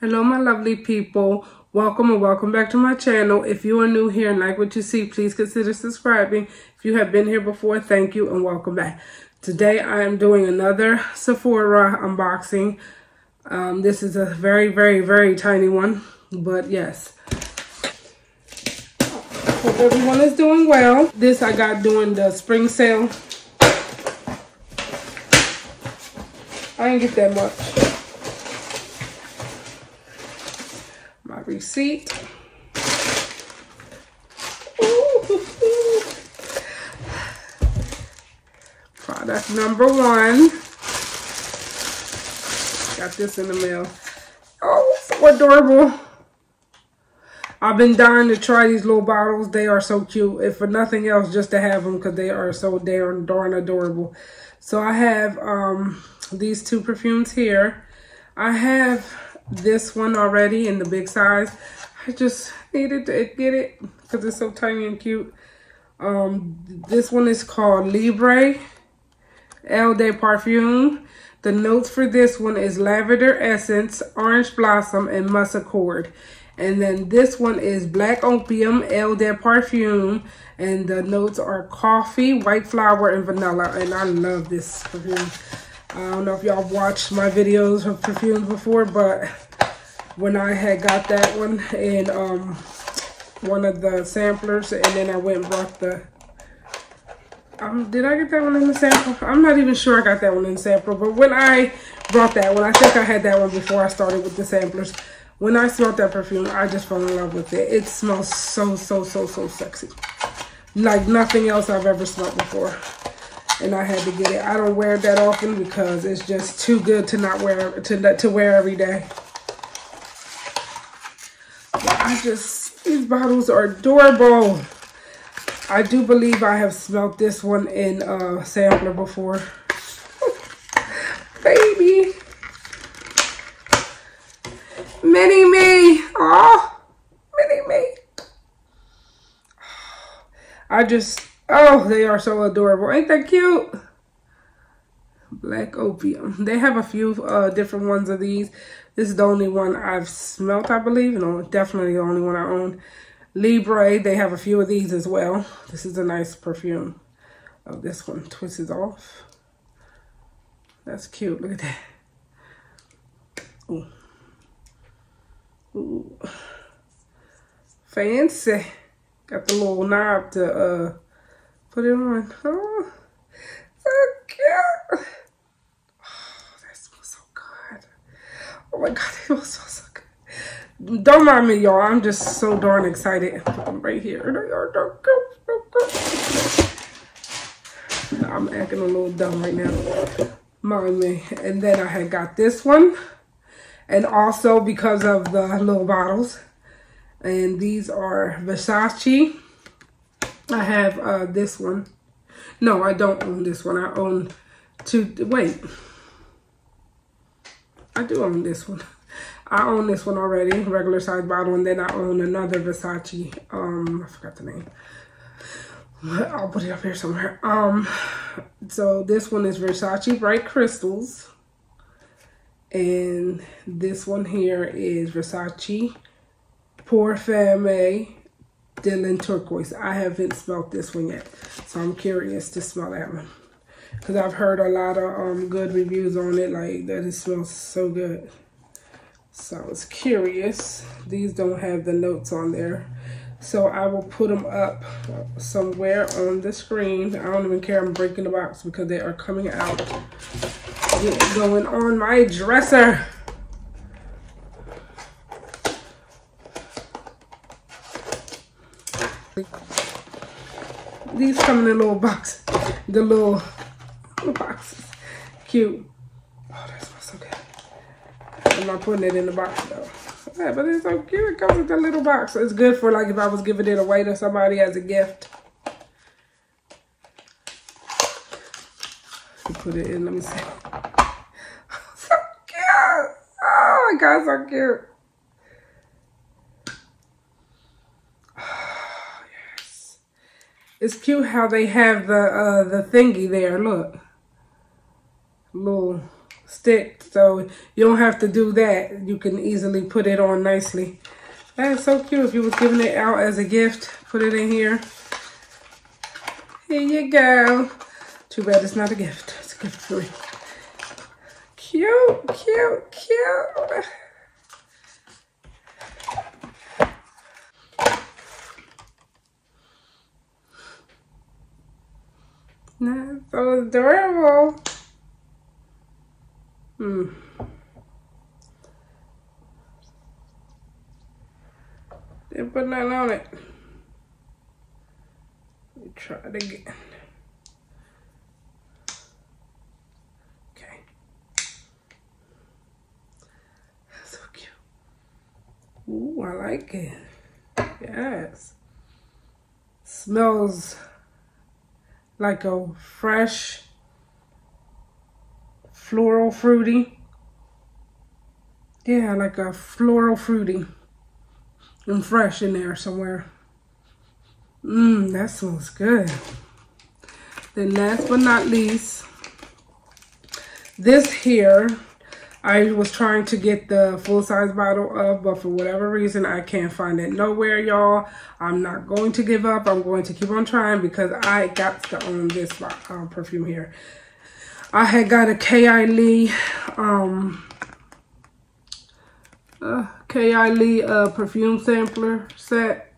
Hello, my lovely people. Welcome and welcome back to my channel. If you are new here and like what you see, please consider subscribing. If you have been here before, thank you and welcome back. Today, I am doing another Sephora unboxing. Um, this is a very, very, very tiny one, but yes. Hope everyone is doing well. This I got during the spring sale. I didn't get that much. Receipt. Product number one. Got this in the mail. Oh, so adorable. I've been dying to try these little bottles. They are so cute. If for nothing else, just to have them because they are so darn, darn adorable. So I have um, these two perfumes here. I have this one already in the big size. I just needed to get it because it's so tiny and cute. Um, this one is called Libre Eau de Parfum. The notes for this one is lavender essence, orange blossom, and musk accord. And then this one is black opium, Eau de Parfum. And the notes are coffee, white flower, and vanilla. And I love this perfume. I don't know if y'all watched my videos of perfumes before, but when I had got that one in um, one of the samplers, and then I went and brought the, um, did I get that one in the sample? I'm not even sure I got that one in the sample, but when I brought that one, I think I had that one before I started with the samplers. When I smelled that perfume, I just fell in love with it. It smells so, so, so, so sexy. Like nothing else I've ever smelled before and I had to get it. I don't wear it that often because it's just too good to not wear to to wear every day. I just these bottles are adorable. I do believe I have smelled this one in uh, a sampler before. Baby. Mini me. Oh, mini me. I just Oh, they are so adorable. Ain't that cute? Black Opium. They have a few uh, different ones of these. This is the only one I've smelt, I believe. No, definitely the only one I own. Libre, they have a few of these as well. This is a nice perfume. Oh, this one twists off. That's cute. Look at that. Ooh. Ooh. Fancy. Got the little knob to uh Put it on. Oh, so cute. Oh, that smells so good. Oh my God, it smells so, good. Don't mind me, y'all. I'm just so darn excited. Them right here. I'm acting a little dumb right now. Mind me. And then I had got this one. And also because of the little bottles. And these are Versace I have uh, this one. No, I don't own this one. I own two. Wait. I do own this one. I own this one already, regular size bottle, and then I own another Versace. Um, I forgot the name. I'll put it up here somewhere. Um, so this one is Versace Bright Crystals. And this one here is Versace Pour Femme Dylan Turquoise. I haven't smelled this one yet, so I'm curious to smell that one. Because I've heard a lot of um, good reviews on it, like that it smells so good. So I was curious. These don't have the notes on there. So I will put them up somewhere on the screen. I don't even care. I'm breaking the box because they are coming out. Get going on my dresser. These come in a little box. The little, little boxes. Cute. Oh, that smells so good. I'm not putting it in the box though. Yeah, but it's so cute. It comes with a little box. It's good for like if I was giving it away to somebody as a gift. Put it in. Let me see. so cute. Oh my god, so cute. It's cute how they have the uh, the thingy there. Look, little stick. So you don't have to do that. You can easily put it on nicely. That is so cute. If you was giving it out as a gift, put it in here. Here you go. Too bad it's not a gift. It's a gift for me. Cute, cute, cute. That's so adorable. Hmm. Didn't put nothing on it. Let me try it again. Okay. So cute. Ooh, I like it. Yes. Smells like a fresh floral fruity. Yeah, like a floral fruity and fresh in there somewhere. Mmm, that smells good. Then last but not least, this here, I was trying to get the full-size bottle of, but for whatever reason, I can't find it nowhere, y'all. I'm not going to give up. I'm going to keep on trying because I got to own this uh, perfume here. I had got a Kayali, um, uh, Kayali uh, perfume sampler set.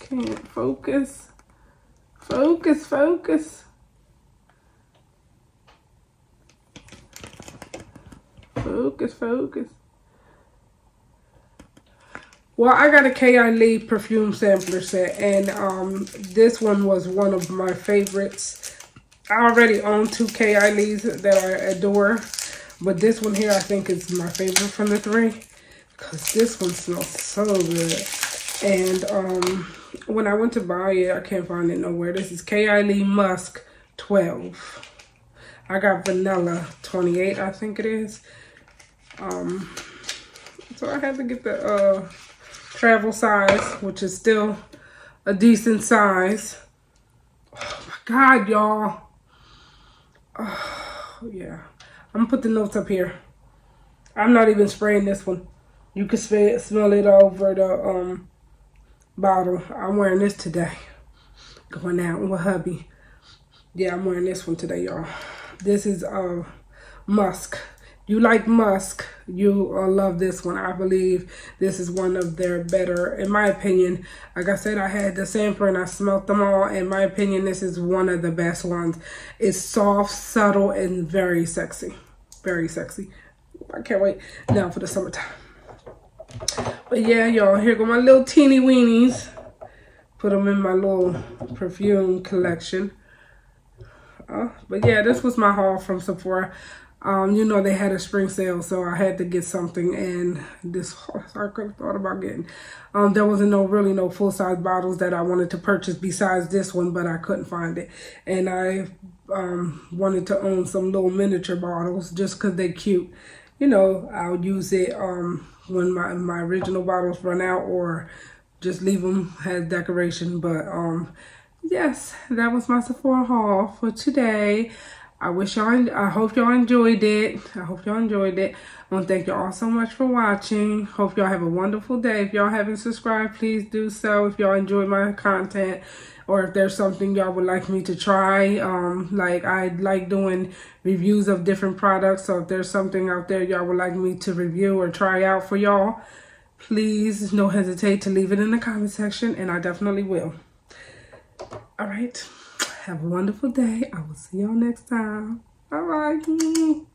Can't focus. Focus, focus. Focus, focus. Well, I got a Kayali perfume sampler set, and um, this one was one of my favorites. I already own two Kayalis that I adore, but this one here I think is my favorite from the three because this one smells so good. And um, when I went to buy it, I can't find it nowhere. This is Kayali Musk 12. I got vanilla 28, I think it is. Um, so I had to get the uh, travel size, which is still a decent size. Oh my God, y'all. Oh, yeah. I'm gonna put the notes up here. I'm not even spraying this one. You can smell it over the um bottle. I'm wearing this today. Going out with hubby. Yeah, I'm wearing this one today, y'all. This is uh musk you like musk, you will love this one. I believe this is one of their better, in my opinion. Like I said, I had the sampler and I smelt them all. In my opinion, this is one of the best ones. It's soft, subtle, and very sexy. Very sexy. I can't wait now for the summertime. But yeah, y'all, here go my little teeny weenies. Put them in my little perfume collection. Uh, but yeah, this was my haul from Sephora um, you know, they had a spring sale, so I had to get something. And this, I could have thought about getting. Um, there wasn't no really no full size bottles that I wanted to purchase besides this one, but I couldn't find it. And I um, wanted to own some little miniature bottles just because they're cute. You know, I'll use it um, when my my original bottles run out, or just leave them as decoration. But um, yes, that was my Sephora haul for today. I wish y'all, I hope y'all enjoyed it. I hope y'all enjoyed it. I want to thank y'all so much for watching. Hope y'all have a wonderful day. If y'all haven't subscribed, please do so. If y'all enjoy my content or if there's something y'all would like me to try. Um, like I like doing reviews of different products. So if there's something out there y'all would like me to review or try out for y'all, please don't hesitate to leave it in the comment section and I definitely will. All right. Have a wonderful day. I will see y'all next time. Bye bye.